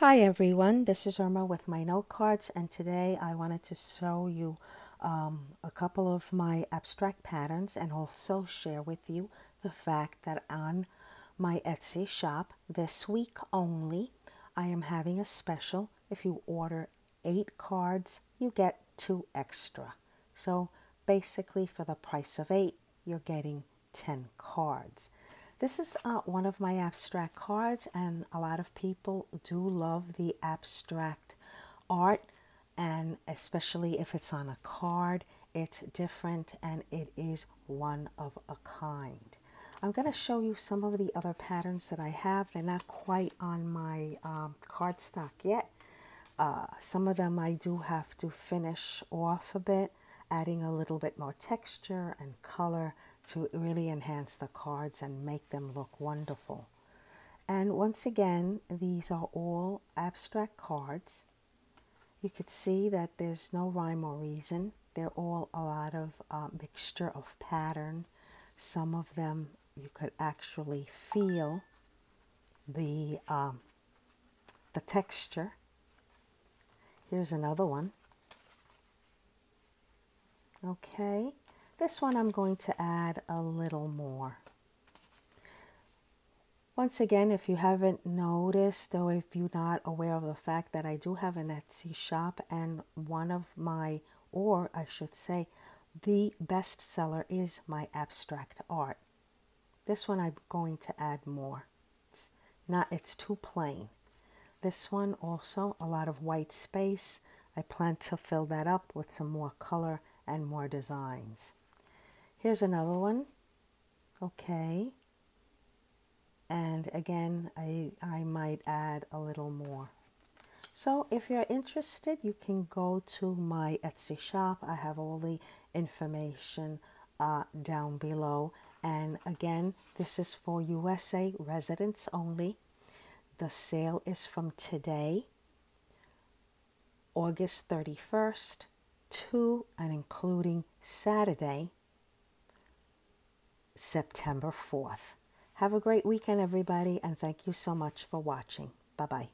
Hi everyone, this is Irma with my note cards and today I wanted to show you um, a couple of my abstract patterns and also share with you the fact that on my Etsy shop this week only I am having a special. If you order eight cards you get two extra. So basically for the price of eight you're getting 10 cards. This is uh, one of my abstract cards, and a lot of people do love the abstract art, and especially if it's on a card, it's different and it is one of a kind. I'm going to show you some of the other patterns that I have. They're not quite on my um, cardstock yet. Uh, some of them I do have to finish off a bit, adding a little bit more texture and color to really enhance the cards and make them look wonderful. And once again, these are all abstract cards. You could see that there's no rhyme or reason. They're all a lot of uh, mixture of pattern. Some of them you could actually feel the um, the texture. Here's another one. Okay. This one I'm going to add a little more. Once again, if you haven't noticed or if you're not aware of the fact that I do have an Etsy shop and one of my, or I should say, the best seller is my abstract art. This one I'm going to add more. It's not, it's too plain. This one also, a lot of white space. I plan to fill that up with some more color and more designs. Here's another one. Okay. And again, I, I might add a little more. So if you're interested, you can go to my Etsy shop. I have all the information uh, down below. And again, this is for USA residents only. The sale is from today, August 31st, to and including Saturday, September 4th. Have a great weekend, everybody, and thank you so much for watching. Bye bye.